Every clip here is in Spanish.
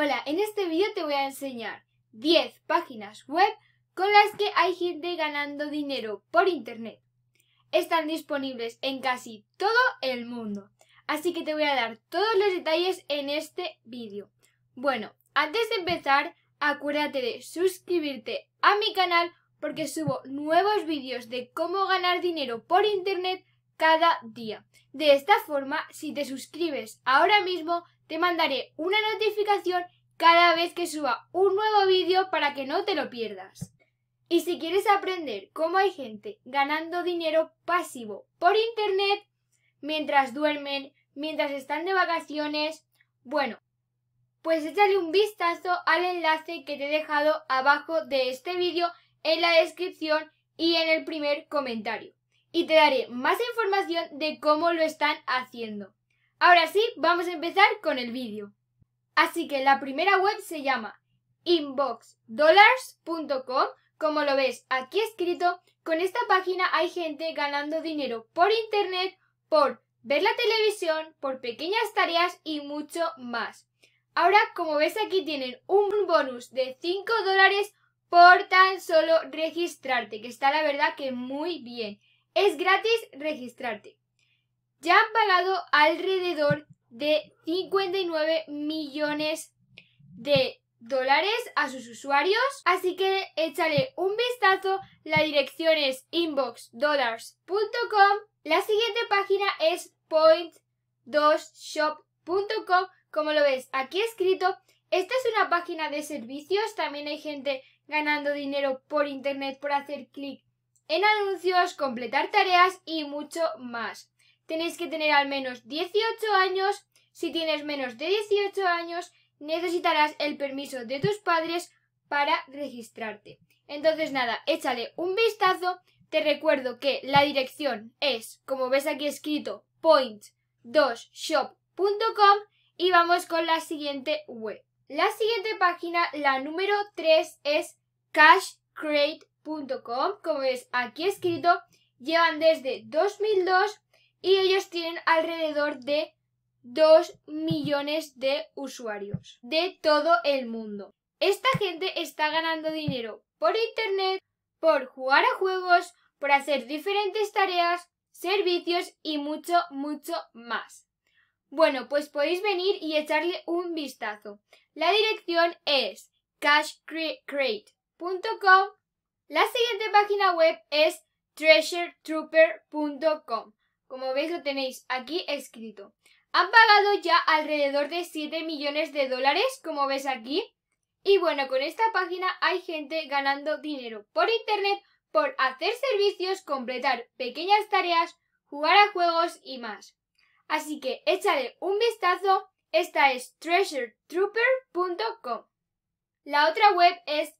Hola, en este vídeo te voy a enseñar 10 páginas web con las que hay gente ganando dinero por internet. Están disponibles en casi todo el mundo, así que te voy a dar todos los detalles en este vídeo. Bueno, antes de empezar, acuérdate de suscribirte a mi canal porque subo nuevos vídeos de cómo ganar dinero por internet cada día. De esta forma, si te suscribes ahora mismo, te mandaré una notificación cada vez que suba un nuevo vídeo para que no te lo pierdas. Y si quieres aprender cómo hay gente ganando dinero pasivo por internet mientras duermen, mientras están de vacaciones, bueno, pues échale un vistazo al enlace que te he dejado abajo de este vídeo en la descripción y en el primer comentario. Y te daré más información de cómo lo están haciendo. Ahora sí, vamos a empezar con el vídeo. Así que la primera web se llama inboxdollars.com. Como lo ves aquí escrito, con esta página hay gente ganando dinero por internet, por ver la televisión, por pequeñas tareas y mucho más. Ahora, como ves aquí, tienen un bonus de 5 dólares por tan solo registrarte, que está la verdad que muy bien. Es gratis registrarte ya han pagado alrededor de 59 millones de dólares a sus usuarios, así que échale un vistazo. La dirección es inboxdollars.com. La siguiente página es point2shop.com. Como lo ves aquí escrito, esta es una página de servicios. También hay gente ganando dinero por internet por hacer clic en anuncios, completar tareas y mucho más tenéis que tener al menos 18 años. Si tienes menos de 18 años, necesitarás el permiso de tus padres para registrarte. Entonces nada, échale un vistazo. Te recuerdo que la dirección es, como ves aquí escrito, point2shop.com y vamos con la siguiente web. La siguiente página, la número 3, es cashcrate.com. Como ves aquí escrito, llevan desde 2002 y ellos tienen alrededor de 2 millones de usuarios de todo el mundo. Esta gente está ganando dinero por Internet, por jugar a juegos, por hacer diferentes tareas, servicios y mucho, mucho más. Bueno, pues podéis venir y echarle un vistazo. La dirección es cashcrate.com. La siguiente página web es treasuretrooper.com. Como veis lo tenéis aquí escrito. Han pagado ya alrededor de 7 millones de dólares, como ves aquí. Y bueno, con esta página hay gente ganando dinero por internet por hacer servicios, completar pequeñas tareas, jugar a juegos y más. Así que échale un vistazo. Esta es treasuretrooper.com. La otra web es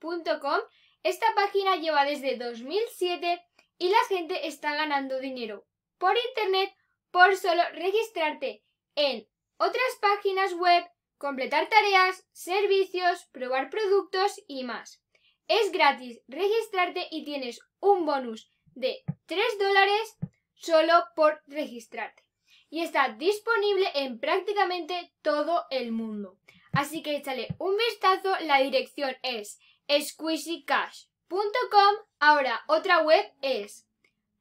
squishycash.com. Esta página lleva desde 2007 y la gente está ganando dinero por Internet por solo registrarte en otras páginas web, completar tareas, servicios, probar productos y más. Es gratis registrarte y tienes un bonus de 3 dólares solo por registrarte. Y está disponible en prácticamente todo el mundo. Así que échale un vistazo, la dirección es squeezycash .com. Ahora, otra web es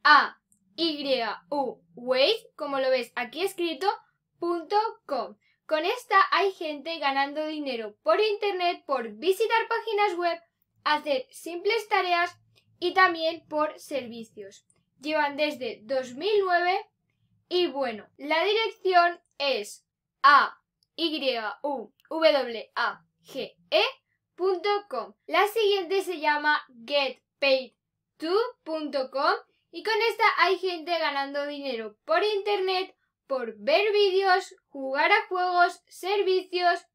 a y u como lo ves aquí escrito, .com. Con esta hay gente ganando dinero por internet, por visitar páginas web, hacer simples tareas y también por servicios. Llevan desde 2009 y bueno, la dirección es a y u w a g e la siguiente se llama getpaid2.com y con esta hay gente ganando dinero por internet, por ver vídeos, jugar a juegos, servicios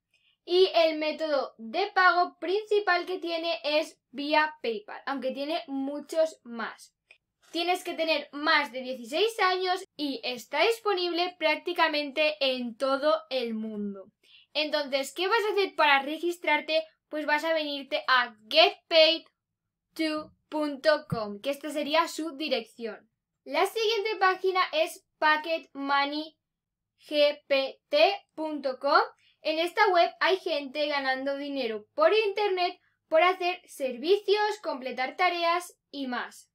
y el método de pago principal que tiene es vía PayPal, aunque tiene muchos más. Tienes que tener más de 16 años y está disponible prácticamente en todo el mundo. Entonces, ¿qué vas a hacer para registrarte? Pues vas a venirte a getpaid2.com, que esta sería su dirección. La siguiente página es packetmoneygpt.com. En esta web hay gente ganando dinero por Internet por hacer servicios, completar tareas y más.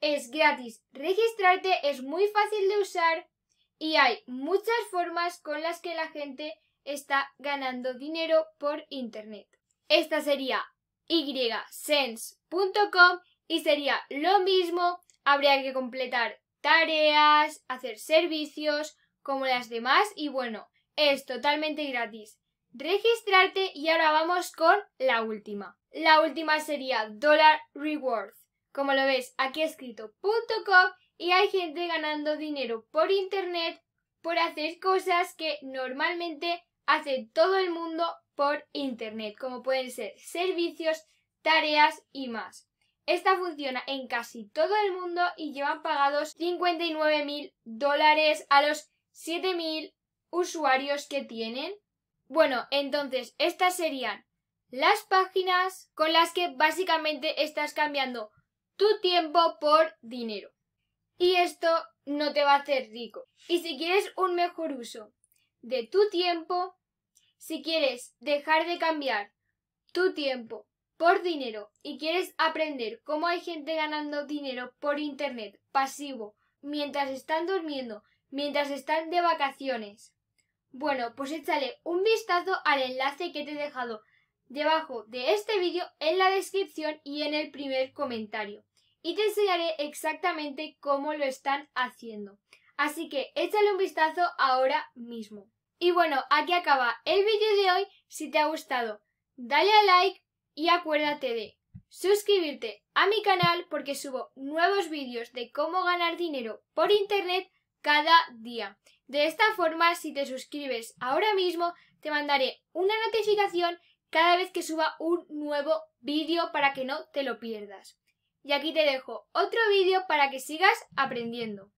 Es gratis registrarte, es muy fácil de usar y hay muchas formas con las que la gente está ganando dinero por Internet. Esta sería ysense.com y sería lo mismo, habría que completar tareas, hacer servicios como las demás y bueno, es totalmente gratis. Registrarte y ahora vamos con la última. La última sería Dollar Rewards. Como lo ves, aquí escrito .com y hay gente ganando dinero por internet por hacer cosas que normalmente hace todo el mundo por internet, como pueden ser servicios, tareas y más. Esta funciona en casi todo el mundo y llevan pagados 59 mil dólares a los 7 mil usuarios que tienen. Bueno, entonces estas serían las páginas con las que básicamente estás cambiando tu tiempo por dinero. Y esto no te va a hacer rico. Y si quieres un mejor uso de tu tiempo, si quieres dejar de cambiar tu tiempo por dinero y quieres aprender cómo hay gente ganando dinero por internet pasivo mientras están durmiendo, mientras están de vacaciones. Bueno, pues échale un vistazo al enlace que te he dejado debajo de este vídeo en la descripción y en el primer comentario. Y te enseñaré exactamente cómo lo están haciendo. Así que échale un vistazo ahora mismo. Y bueno, aquí acaba el vídeo de hoy. Si te ha gustado, dale a like y acuérdate de suscribirte a mi canal porque subo nuevos vídeos de cómo ganar dinero por internet cada día. De esta forma, si te suscribes ahora mismo, te mandaré una notificación cada vez que suba un nuevo vídeo para que no te lo pierdas. Y aquí te dejo otro vídeo para que sigas aprendiendo.